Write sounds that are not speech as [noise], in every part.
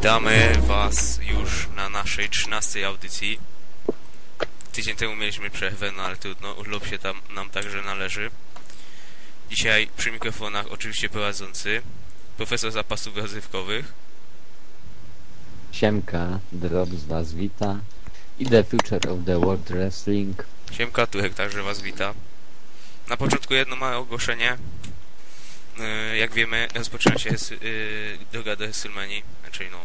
Witamy Was już na naszej 13 audycji. Tydzień temu mieliśmy przerwę, no ale trudno, urlop się tam nam także należy. Dzisiaj przy mikrofonach oczywiście prowadzący profesor zapasów rozrywkowych. Siemka, Drop z Was wita i The Future of the World Wrestling. Siemka, Turek także Was wita. Na początku jedno małe ogłoszenie. Yy, Jak wiemy, rozpoczyna się yy, droga do WrestleMania. Znaczy no,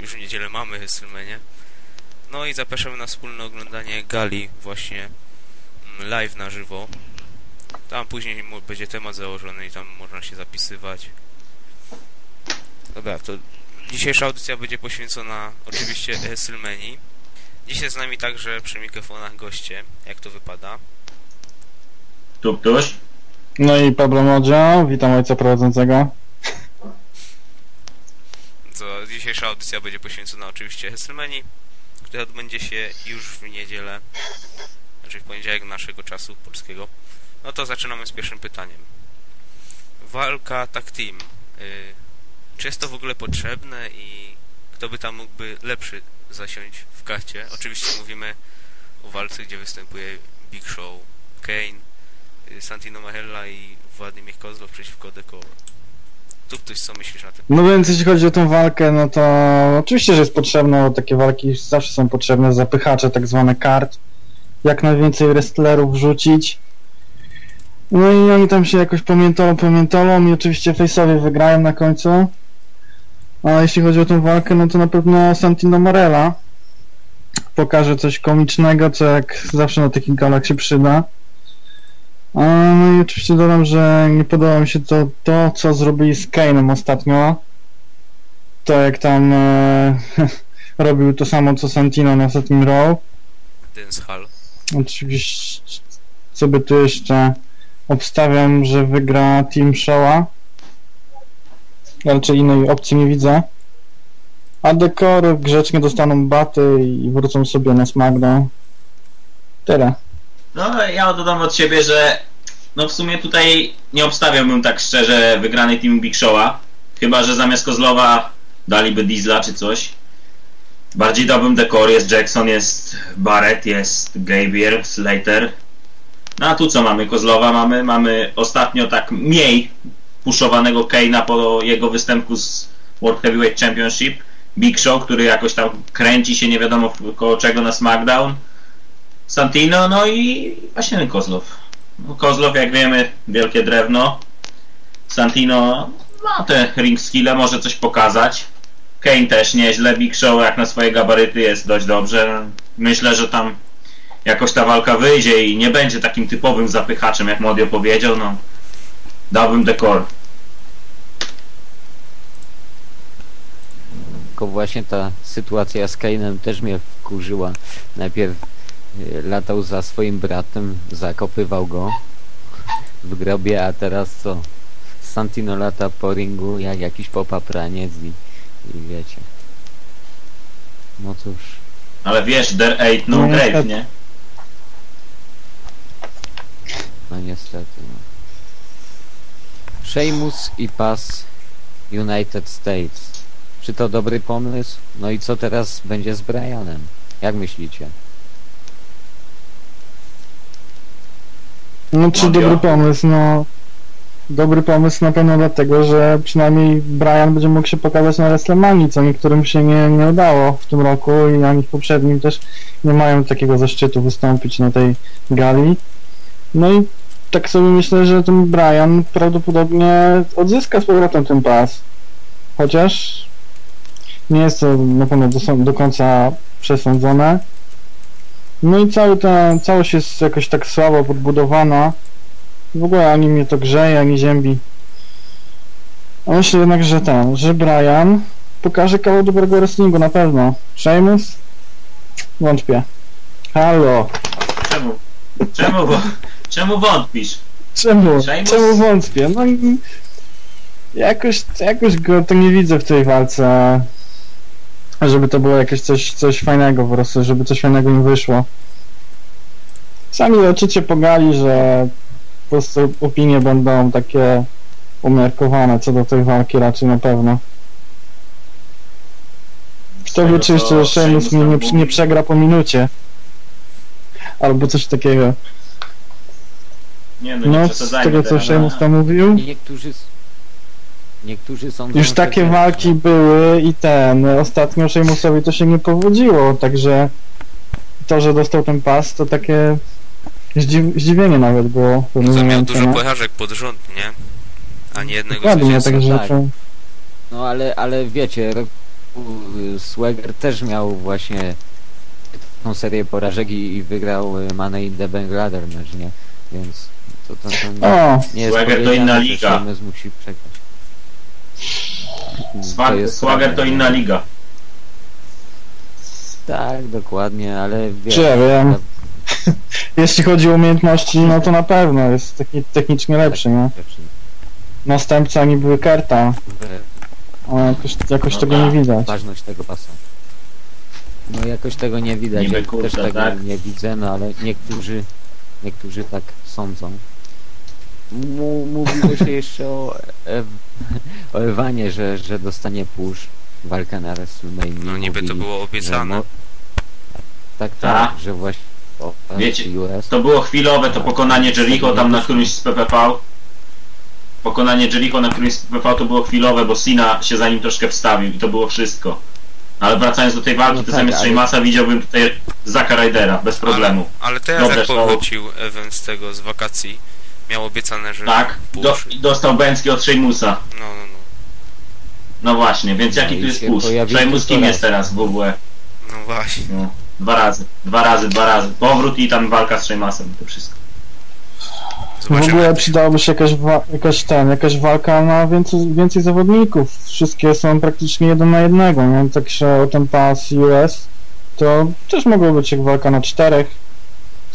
już w niedzielę mamy WrestleMania. No i zapraszamy na wspólne oglądanie gali właśnie mm, live na żywo. Tam później będzie temat założony i tam można się zapisywać. Dobra, to dzisiejsza audycja będzie poświęcona oczywiście WrestleManii. Dzisiaj z nami także przy mikrofonach goście, jak to wypada. Tuptuś. No i Pablo Modzio, witam ojca prowadzącego. Co dzisiejsza audycja będzie poświęcona oczywiście WrestleManii, która odbędzie się już w niedzielę, znaczy w poniedziałek naszego czasu polskiego. No to zaczynamy z pierwszym pytaniem. Walka tag team. Y, czy jest to w ogóle potrzebne i kto by tam mógłby lepszy zasiąść w karcie? Oczywiście mówimy o walce, gdzie występuje Big Show, Kane, Santino Marella i Władimir Kozlow przeciwko Decor. Tu ktoś co myślisz na ten No więc jeśli chodzi o tę walkę, no to oczywiście, że jest potrzebne, takie walki zawsze są potrzebne, zapychacze, tak zwane kart. Jak najwięcej wrestlerów wrzucić. No i oni tam się jakoś pamiętolą, pamiętolą i oczywiście face'owie wygrają na końcu. A jeśli chodzi o tę walkę, no to na pewno Santino Marella pokaże coś komicznego, co jak zawsze na takich galach się przyda. A, No i oczywiście dodam, że nie podoba mi się to, to co zrobili z Kane'em ostatnio. To jak tam e, [laughs] robił to samo co Santino na ostatnim. Dance Hall. Oczywiście sobie tu jeszcze obstawiam, że wygra Team Showa. Raczej innej opcji nie widzę. A Dekor grzecznie dostaną baty i wrócą sobie na SmackDown. Tyle. No ja dodam od siebie, że no w sumie tutaj nie obstawiałbym tak szczerze wygranej team Big Show'a. Chyba, że zamiast Kozlowa daliby Diesla czy coś. Bardziej dałbym dekor, jest Jackson, jest Barrett, jest Gabriel, Slater. No a tu co mamy? Kozlowa mamy, mamy ostatnio tak mniej puszowanego Kane'a po jego występku z World Heavyweight Championship. Big Show, który jakoś tam kręci się nie wiadomo koło czego na SmackDown. Santino, no i właśnie Kozlow. No, Kozlow, jak wiemy, wielkie drewno. Santino ma te ring skille, może coś pokazać. Kane też nieźle, Big Show jak na swoje gabaryty jest dość dobrze. Myślę, że tam jakoś ta walka wyjdzie i nie będzie takim typowym zapychaczem, jak Modio powiedział, no. Dałbym dekor. Tylko właśnie ta sytuacja z Kane'em też mnie wkurzyła. Najpierw latał za swoim bratem, zakopywał go w grobie, a teraz co? Santino lata po ringu jak jakiś popapraniec i, i wiecie. No cóż, Ale wiesz, there ain't no No, grave, niestety. nie? no niestety. No. Sheamus i Pass United States. Czy to dobry pomysł? No i co teraz będzie z Brianem? Jak myślicie? No czy Modio? dobry pomysł, no dobry pomysł na pewno dlatego, że przynajmniej Brian będzie mógł się pokazać na WrestleMania, co niektórym się nie, nie udało w tym roku i ani w poprzednim też nie mają takiego zaszczytu wystąpić na tej gali. No i tak sobie myślę, że ten Brian prawdopodobnie odzyska z powrotem ten pas. Chociaż nie jest to na pewno do, do końca przesądzone. No i cały ta, całość jest jakoś tak słabo podbudowana. W ogóle ani mnie to grzeje, ani ziębi. A myślę jednak, że ten, że Brian pokaże kawał dobrego wrestlingu na pewno. Sheamus? Wątpię. Halo. Czemu? Czemu, czemu wątpisz? Czemu? Sheamus? Czemu wątpię? No i jakoś, jakoś go to nie widzę w tej walce. Żeby to było jakieś coś, coś fajnego po prostu, żeby coś fajnego im wyszło. Sami oczycie pogali, że po prostu opinie będą takie umiarkowane co do tej walki raczej na pewno. Kto wie, czy jeszcze Sheamus nie, nie, przegra po minucie. Albo coś takiego. Nie no, nie No, z tego co teraz. Sheamus tam mówił. Niektórzy... Niektórzy sądzą, Już takie walki były i ten, ostatnio Sheamusowi to się nie powodziło, także to, że dostał ten pas, to takie zdziw zdziwienie nawet było No to miał dużo porażek pod rząd, nie? A nie jednego Dokładnie, także tak. to, No ale, ale wiecie, Swagger też miał właśnie tą serię porażek i, i wygrał y, Money in the Bank Ladder nie? Więc to, to, to nie, o, nie jest Swagger to inna że liga. Musi przegrać. To Swag, jest Swagger to inna liga. Tak, dokładnie, ale wiesz, Czy ja wiem. [laughs] jeśli chodzi o umiejętności, no to na pewno jest taki technicznie lepszy, nie? Następca niby Kerta, ale jakoś, jakoś No tego tak. nie widać. ważność tego pasa. No jakoś tego nie widać, Niby ja kurczę, też tego tak? nie widzę, no ale niektórzy, niektórzy tak sądzą. Mu, mówiło się jeszcze o, [laughs] Ew, o Ewanie, że, że dostanie push walkę na WrestleMania. No niby to było obiecane. mo- Tak, Tak. tak, że właśnie o, Wiecie, US. To było chwilowe, to pokonanie Jericho tam na którymś z PPV. Pokonanie Jericho na którymś z PPV to było chwilowe, bo Sina się za nim troszkę wstawił i to było wszystko. Ale wracając do tej walki, No to tak, zamiast ale- Sheamasa widziałbym tutaj Zaka Rydera, bez problemu. Ale, ale teraz Dobre jak powrócił Evan z tego, z wakacji, miał obiecane, że Tak, do, dostał Bęcki od Sheamusa. No, no, no. No właśnie, więc No jaki tu jest push? tylko kim jest teraz w ogóle? No właśnie. No, dwa razy, dwa razy, dwa razy. Powrót i tam walka z Sheamusem, to wszystko. W Zobaczymy. ogóle przydałoby się jakaś, wa- jakaś, ten, jakaś walka na więcej, więcej zawodników. Wszystkie są praktycznie jeden na jednego, nie? Także o ten pas US to też mogła być jak walka na czterech.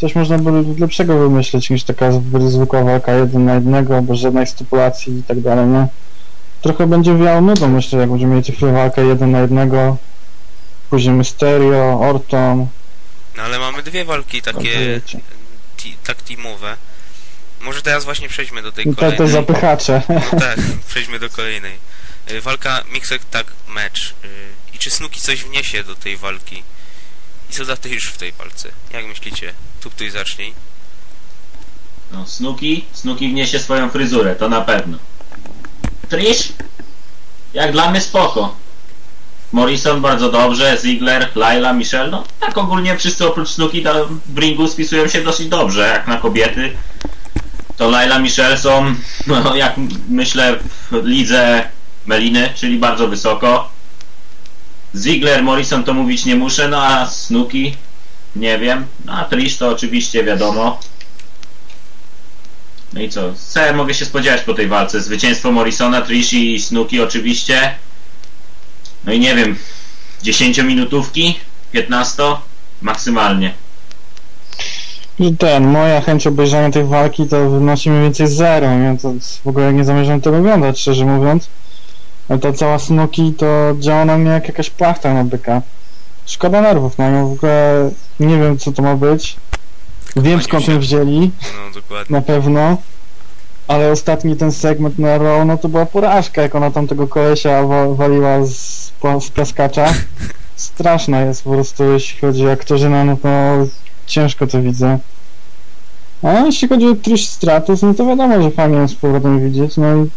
Coś można by lepszego wymyśleć niż taka zwy- zwykła walka jeden na jednego, bez żadnej stipulacji i tak dalej, nie? Trochę będzie wiało nudą, myślę, jak będziemy mieli tylko walkę jeden na jednego. Później Mysterio, Orton, No ale mamy dwie walki takie tak teamowe. Może teraz właśnie przejdźmy do tej I te, te kolejnej. zapychacze. No tak, [laughs] przejdźmy do kolejnej. Y, Walka Mixed Tag Match. Y, I czy Snuki coś wniesie do tej walki? I co za ty już w tej walce? Jak myślicie? Tu ktoś zacznij. No, Snuki, Snuki wniesie swoją fryzurę, to na pewno. Trish? Jak dla mnie spoko. Morrison bardzo dobrze, Ziggler, Laila, Michelle, no tak ogólnie wszyscy oprócz Snuki tam w ringu spisują się dosyć dobrze, jak na kobiety. To Laila, Michelle są, [laughs] no jak myślę, w lidze Meliny, czyli bardzo wysoko. Ziggler, Morrison to mówić nie muszę, no a Snuki, nie wiem. No a Trish to oczywiście wiadomo. No i co? Co ja mogę się spodziewać po tej walce? Zwycięstwo Morrisona, Trish i Snuki oczywiście. No i nie wiem, 10-minutówki? 15? Maksymalnie. Że ten, moja chęć obejrzenia tej walki to wynosi mniej więcej zero, nie? To w ogóle nie zamierzam tego oglądać, szczerze mówiąc. A ta cała Snuki to działa na mnie jak jakaś płachta na byka. Szkoda nerwów na nią, w ogóle nie wiem co to ma być. Wiem skąd ją wzięli, No dokładnie. na pewno. Ale ostatni ten segment na Raw, no to była porażka, jak ona tam tego kolesia wa waliła z, z plaskacza. [laughs] Straszna jest po prostu, jeśli chodzi o aktorzyna, no to ciężko to widzę. A jeśli chodzi o Trish Stratus, no to wiadomo, że fajnie ją z powrotem widzieć, no i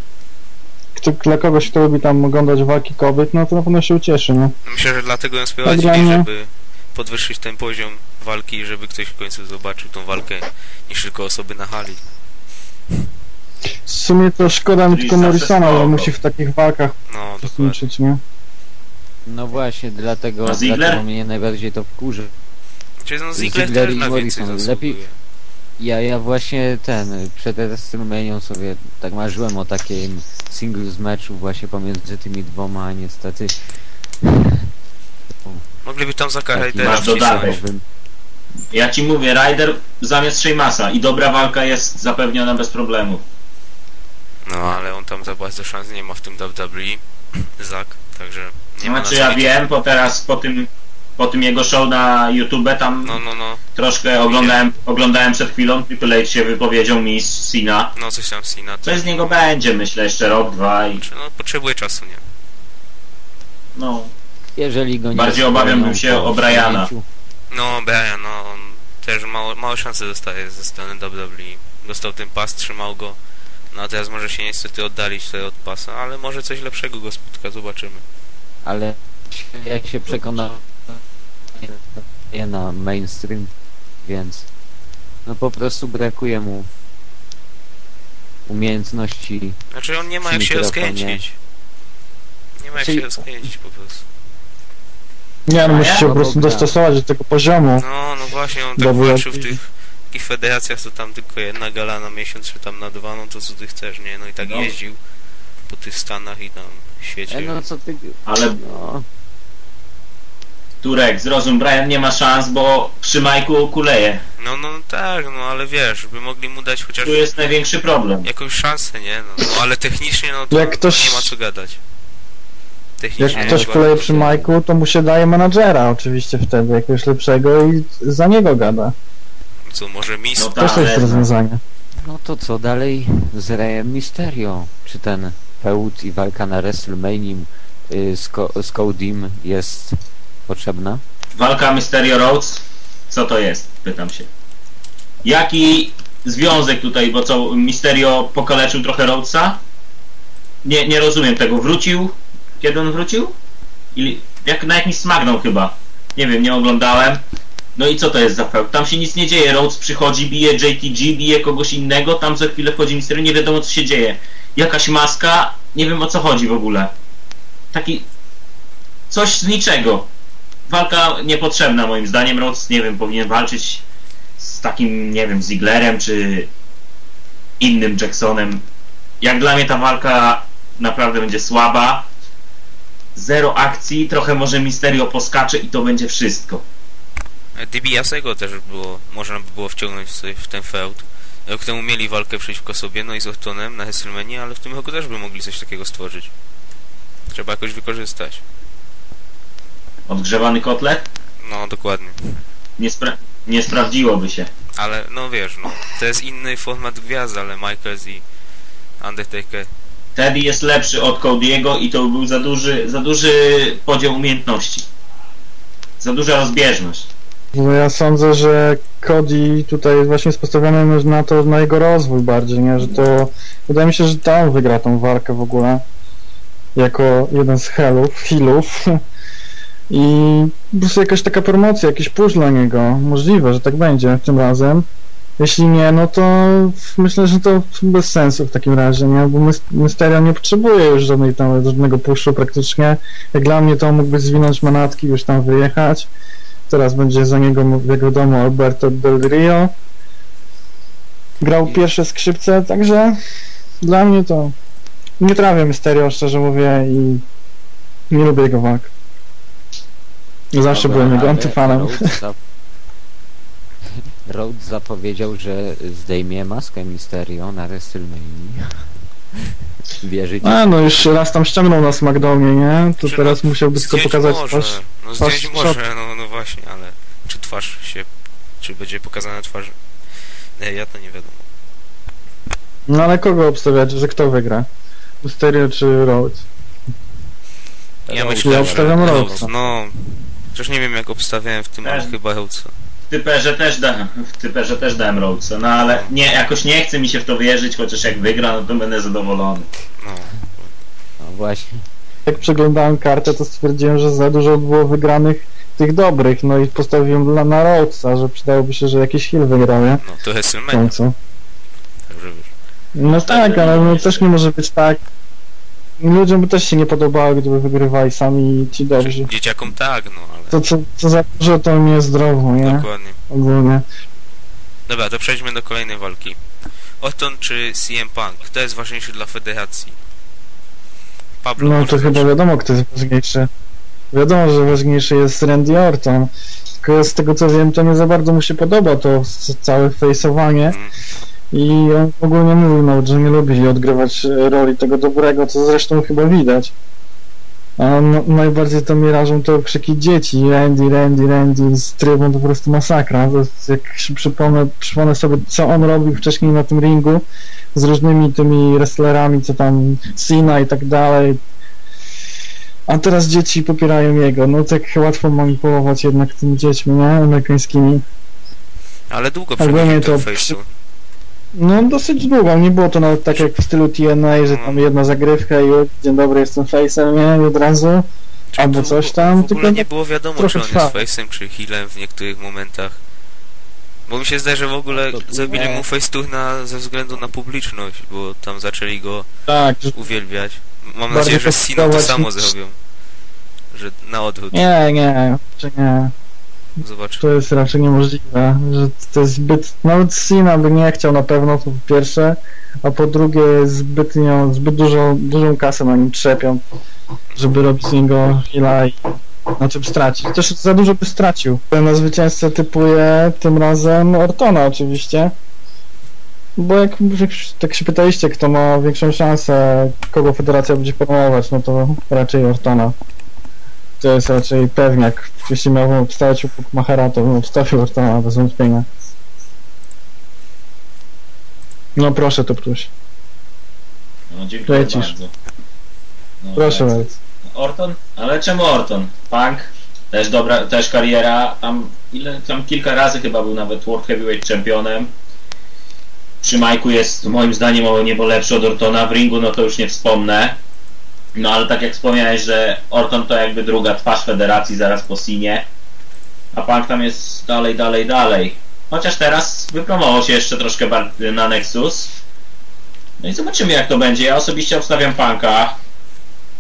dla kogoś, kto lubi tam oglądać walki kobiet, no to na pewno się ucieszy, no. Myślę, że dlatego ją Tak sprowadzili, mnie. żeby podwyższyć ten poziom walki, żeby ktoś w końcu zobaczył tą walkę niż tylko osoby na hali. W sumie to szkoda mi tylko Morrisona, że musi w takich walkach No uczestniczyć, nie? No właśnie, dlatego, dlatego mnie najbardziej to wkurzy. Czyli no Ziggler Ziggler też i na więcej Morrison. zasługuje. Lepiej- Ja, ja właśnie ten, przed WrestleMania sobie tak marzyłem o takim singles meczu właśnie pomiędzy tymi dwoma, a niestety Mogliby tam Masz dodatek. wcisnąć. Ja ci mówię, Ryder zamiast Sheamasa i dobra walka jest zapewniona bez problemu. No ale on tam za bardzo szans nie ma w tym WWE. [clears throat] Zak, także nie ma Znaczy na ja wiem, bo teraz po tym, po tym jego show na YouTube tam No, no, no. troszkę oglądałem, oglądałem przed chwilą, Triple H się wypowiedział mi z Cena. No coś tam Sina. To, Coś z niego będzie, myślę, jeszcze rok, dwa i Znaczy, no potrzebuje czasu, nie? no. Jeżeli go nie Bardziej obawiam bym się o Briana. No, Brian, no, on też mało, małe szanse dostaje ze strony WWE. Dostał ten pas, trzymał go. No a teraz może się niestety oddalić tutaj od pasa, ale może coś lepszego go spotka, zobaczymy. Ale jak się przekonałem nie na mainstream, więc no po prostu brakuje mu umiejętności Znaczy on nie ma jak się rozkręcić. Nie ma jak Czyli- się rozkręcić po prostu. Nie, no A musi się po prostu dostosować do tego poziomu. No, no właśnie, on tak walczył w tych takich federacjach, to tam tylko jedna gala na miesiąc, czy tam na dwa, no to co ty chcesz, nie? No i tak No. jeździł po tych Stanach i tam świecie. E, no co ty... Ale No, Turek, zrozum, Brian nie ma szans, bo przy Majku kuleje. No, no tak, no ale wiesz, by mogli mu dać chociaż Tu jest największy problem. jakąś szansę, nie? No, no ale technicznie, no to Jak ktoś- nie ma co gadać. Jak ktoś kuleje przy Majku, to mu się daje menadżera oczywiście wtedy, jakiegoś lepszego i za niego gada. Co, może Miss? No Też tak, to jest rozwiązanie. no to co dalej z Reyem Mysterio? Czy ten feud i walka na WrestleMania y, z, Ko- z Codym jest potrzebna? Walka Mysterio Rhodes? Co to jest? Pytam się. Jaki związek tutaj, bo co, Mysterio pokaleczył trochę Rhodesa? Nie, nie rozumiem tego. Wrócił? Kiedy on wrócił? Ili, jak na jakimś SmackDown chyba. Nie wiem, nie oglądałem. No i co to jest za feud? Tam się nic nie dzieje. Rhodes przychodzi, bije JTG, bije kogoś innego, tam za chwilę wchodzi Mysterio, nie wiadomo co się dzieje. Jakaś maska, nie wiem o co chodzi w ogóle. Taki... Coś z niczego walka niepotrzebna moim zdaniem. Rhodes, nie wiem, powinien walczyć z takim, nie wiem, Zigglerem czy innym Jacksonem. Jak dla mnie ta walka naprawdę będzie słaba. Zero akcji, trochę może Misterio poskacze i to będzie wszystko. DiBiase'ego też było, można by było wciągnąć w ten feud. Temu mieli walkę przeciwko sobie, no i z Ortonem na WrestleMania, ale w tym roku też by mogli coś takiego stworzyć. Trzeba jakoś wykorzystać. Odgrzewany kotlet? No, dokładnie. Nie, spra- nie sprawdziłoby się. Ale, no wiesz, no, to jest inny format gwiazd, ale Michaels i Undertaker Teddy jest lepszy od Cody'ego i to był za duży, za duży podział umiejętności. Za duża rozbieżność. No ja sądzę, że Cody tutaj jest właśnie jest postawiony na to, na jego rozwój bardziej, nie? Że to, wydaje mi się, że on wygra tą walkę w ogóle. Jako jeden z helów, healów. [laughs] I po prostu jakaś taka promocja, jakiś push dla niego. Możliwe, że tak będzie tym razem. Jeśli nie, no to myślę, że to bez sensu w takim razie, nie? Bo Mys- Mysterio nie potrzebuje już żadnej tam, żadnego puszu praktycznie. Jak dla mnie to mógłby zwinąć manatki, już tam wyjechać. Teraz będzie za niego, jak wiadomo, Alberto Del Rio. Grał pierwsze skrzypce, także dla mnie to nie trawię Mysterio, szczerze mówię, i nie lubię jego walk. Zawsze Dobra, byłem jego antyfanem. Rhodes, zap... [laughs] Rhodes zapowiedział, że zdejmie maskę Mysterio na WrestleMania. [laughs] Wierzycie? A, no już raz tam ściągnął na SmackDownie, nie? To Czy teraz musiałby tylko pokazać może, twarz. no twarz zdjąć z może, no, no właśnie, ale czy twarz się, czy będzie pokazana twarz? Nie, ja to nie wiadomo. No ale kogo obstawiać, że kto wygra? Mysterio czy Rhodes? Ja myślę, Ja że obstawiam Rhodes. No, chociaż nie wiem jak obstawiałem w tym, ale Też. chyba Rhodesa. W typerze też, da, w typerze też dałem Rhodesa, no ale nie, jakoś nie chce mi się w to wierzyć, chociaż jak wygra, no to będę zadowolony. No, No właśnie. Jak przeglądałem kartę, to stwierdziłem, że za dużo było wygranych tych dobrych, no i postawiłem dla na Rhodesa, że przydałoby się, że jakiś heal wygrał, nie? no to końcu. także wiesz. No tak, ale no, też nie może być tak. Ludziom by też się nie podobało, gdyby wygrywali sami ci dobrzy. Dzieciakom tak, no ale To co, co za dużo, to niezdrowo, nie? dokładnie. Ogólnie. Dobra, to przejdźmy do kolejnej walki. Orton czy CM Punk? Kto jest ważniejszy dla federacji? Pablo, No to chyba wiadomo, kto jest ważniejszy. Wiadomo, że ważniejszy jest Randy Orton. Tylko z tego co wiem, to nie za bardzo mu się podoba to całe fejsowanie. Mm. I on ogólnie mówił nawet, że nie lubi odgrywać e, roli tego dobrego, co zresztą chyba widać. A no, najbardziej to mnie rażą to krzyki dzieci, Randy, Randy, Randy, z trybą to po prostu masakra. Jak się przypomnę, przypomnę sobie, co on robił wcześniej na tym ringu z różnymi tymi wrestlerami, co tam Cena i tak dalej. A teraz dzieci popierają jego. No tak łatwo manipulować jednak tymi dziećmi, nie? Amerykańskimi. Ale długo Ogólnie przechodził to. No dosyć długo, nie było to nawet tak jak w stylu TNA, że tam jedna zagrywka i dzień dobry, jestem face'em, nie? I od razu. Czy Albo coś w tam, ogóle tylko nie było wiadomo, czy on trwało. jest face'em, czy healem w niektórych momentach. Bo mi się zdaje, że w ogóle No to zabili nie. mu face'tuch na ze względu na publiczność, bo tam zaczęli go Tak, uwielbiać. Mam nadzieję, że z Siną to samo zrobią. Że na odwrót. nie, nie, czy nie. To jest raczej niemożliwe, że to jest zbyt... Nawet Sina by nie chciał na pewno, to po pierwsze, a po drugie zbytnio, zbyt dużo, dużą kasę na nim trzepią, żeby robić z niego heala i na czym stracić. Też za dużo by stracił. Na zwycięzcę typuje tym razem Ortona oczywiście. Bo jak, jak tak się pytaliście, kto ma większą szansę, kogo federacja będzie promować, no to raczej Ortona. To jest raczej pewniak. Jeśli miałbym obstawiać u Bookmachera, to bym obstawił Ortona bez wątpienia. No proszę, to proszę. No, dziękuję Lecisz. bardzo. No, Proszę lecę. bardzo. Orton? Ale czemu Orton? Punk? Też dobra, też kariera. Tam, ile, tam kilka razy chyba był nawet World Heavyweight Championem. Przy Majku jest moim zdaniem o niebo lepszy od Ortona. W ringu no to już nie wspomnę. No ale tak jak wspomniałeś, że Orton to jakby druga twarz federacji zaraz po Sinie. A Punk tam jest dalej, dalej, dalej. Chociaż teraz wypromował się jeszcze troszkę bardziej na Nexus. No i zobaczymy jak to będzie. Ja osobiście obstawiam Punka.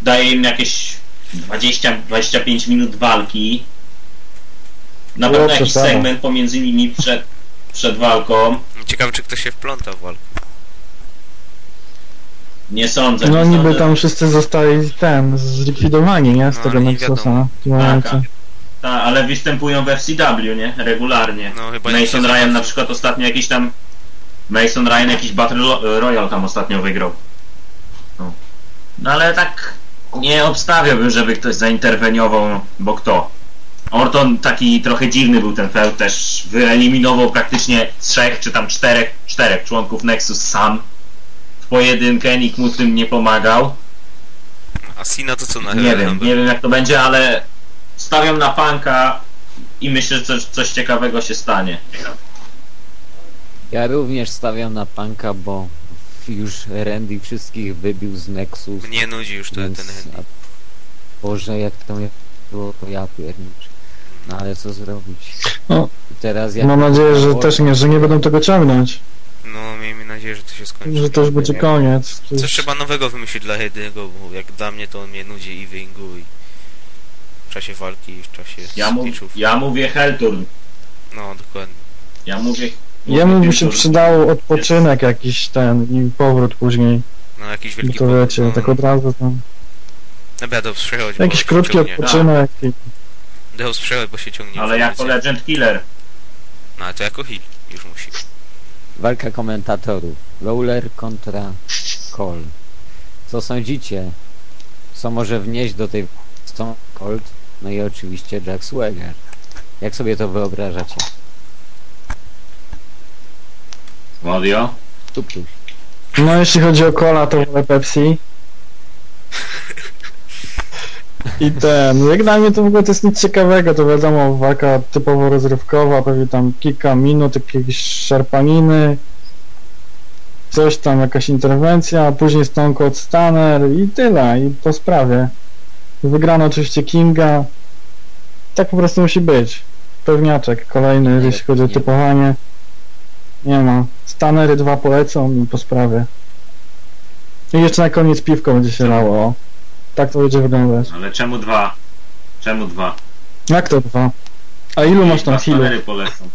Daję im jakieś 20-25 minut walki. Na Było pewno jakiś segment pomiędzy nimi przed, przed walką. Ciekawe, czy ktoś się wpląta w walkę. Nie sądzę. No nie niby sądzę. tam wszyscy zostali ten, zlikwidowani, nie? Z No, tego Nexusa w tym momencie. Tak, Ta, ale występują w FCW, nie? Regularnie. No chyba Mason Ryan na przykład ostatnio jakiś tam... Mason Ryan jakiś Battle Ro- Royale tam ostatnio wygrał. No. no ale tak nie obstawiałbym, żeby ktoś zainterweniował, bo kto? Orton taki trochę dziwny był ten feud, też wyeliminował praktycznie trzech czy tam czterech, czterech członków Nexus sam pojedynkę, nikt mu w tym nie pomagał. A Sina to co na Nie wiem, nie wiem jak to będzie, ale stawiam na Punka i myślę, że coś, coś ciekawego się stanie. Ja również stawiam na Punka, bo już Randy wszystkich wybił z Nexus. Mnie nudzi już ten, więc, ten Handy. a, Boże, jak to mnie było, to ja pierniczę. No ale co zrobić? No, teraz jak Mam nadzieję, że też nie, że nie będą tego ciągnąć. No miejmy nadzieję, że to się skończy. Że to już będzie koniec. Coś trzeba nowego wymyślić dla Hedy'ego, bo jak dla mnie to on mnie nudzi i w ringu i w czasie walki i w czasie Ja, mów, ja mówię Hellturn. No dokładnie. Ja mówię... Jemu mówię by się Hellturn. przydał odpoczynek jakiś ten i powrót później. No jakiś No wielki to wiecie, no, tak od razu tam. Dobra, to przechodź, bo Jakiś krótki odpoczynek i Deus przechodź, bo się ciągnie. Ale jako. Legend Killer. No ale to jako heal już musi. Walka komentatorów. Lawler kontra Cole. Co sądzicie? Co może wnieść do tej Stone Cold? No i oczywiście Jack Swagger. Jak sobie to wyobrażacie? Modio? Tu plus. No jeśli chodzi o cola, to wolę Pepsi. I ten, jak dla mnie to w ogóle to jest nic ciekawego, to wiadomo, walka typowo rozrywkowa, pewnie tam kilka minut, jakieś szarpaniny, coś tam, jakaś interwencja, a później Stone Cold Stunner i tyle, i po sprawie. Wygrano oczywiście Kinga, tak po prostu musi być. Pewniaczek, kolejny, Nie, jeśli chodzi o nie. typowanie. Nie ma. Stanery dwa polecą i po sprawie. I jeszcze na koniec piwko będzie się lało. Tak to będzie wyglądać. Ale czemu dwa? Czemu dwa? Jak to dwa? A ilu masz tam Dwa healów? spanery polecą.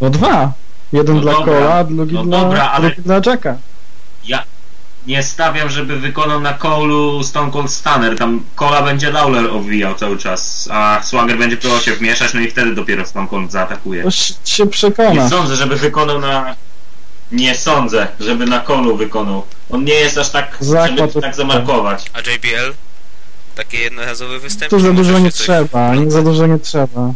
No dwa. Jeden No dla dobra, Cola, drugi no dla, dobra, ale- drugi dla Jacka. Nie stawiam, żeby wykonał na Cole'u Stone Cold Stunner. Tam Cola będzie Lawler obwijał cały czas, a Swagger będzie próbował się wmieszać, no i wtedy dopiero Stone Cold zaatakuje. To się- się Nie przekona. sądzę, żeby wykonał na... Nie sądzę, żeby na Cole'u wykonał. On nie jest aż tak, Zakład żeby to- tak zamarkować. A JBL? Takie jednorazowe występy? Tu za dużo nie trzeba, nie wplątać? za dużo nie trzeba.